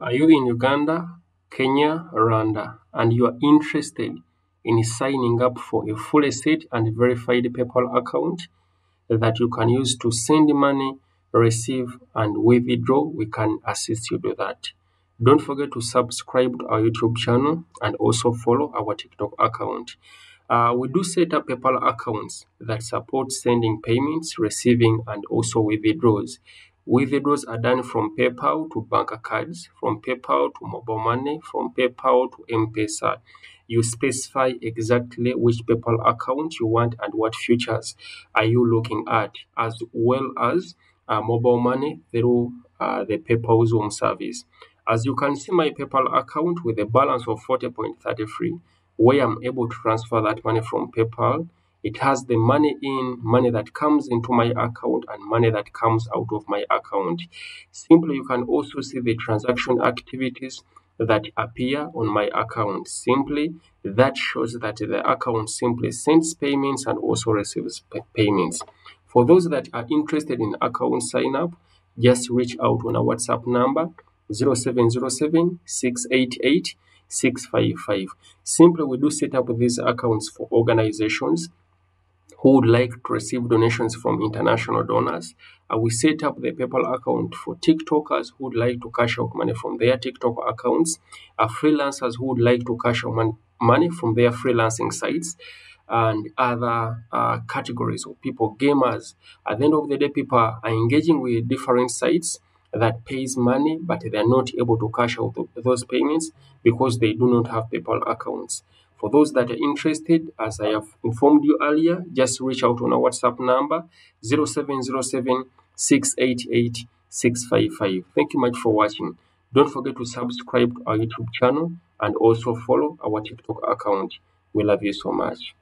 Are you in Uganda, Kenya, Rwanda, and you are interested in signing up for a fully set and verified PayPal account that you can use to send money, receive, and withdraw? We can assist you do that. Don't forget to subscribe to our YouTube channel and also follow our TikTok account. Uh, we do set up PayPal accounts that support sending payments, receiving, and also withdrawals. Withdrawals are done from PayPal to bank cards, from PayPal to mobile money, from PayPal to M-Pesa. You specify exactly which PayPal account you want and what features are you looking at, as well as uh, mobile money through uh, the PayPal Xoom service. As you can see my PayPal account with a balance of 40.33, where I'm able to transfer that money from PayPal. It has the money in, money that comes into my account, and money that comes out of my account. Simply, you can also see the transaction activities that appear on my account. Simply, that shows that the account simply sends payments and also receives payments. For those that are interested in account sign up, just reach out on our WhatsApp number 0707 688 655. Simply, we do set up these accounts for organizations who would like to receive donations from international donors. Uh, we set up the PayPal account for TikTokers who would like to cash out money from their TikTok accounts, uh, freelancers who would like to cash out money from their freelancing sites, and other uh, categories of people, gamers. At the end of the day, people are engaging with different sites that pays money, but they are not able to cash out those payments because they do not have PayPal accounts. For those that are interested, as I have informed you earlier, just reach out on our WhatsApp number 0707 688 655. Thank you much for watching. Don't forget to subscribe to our YouTube channel and also follow our TikTok account. We love you so much.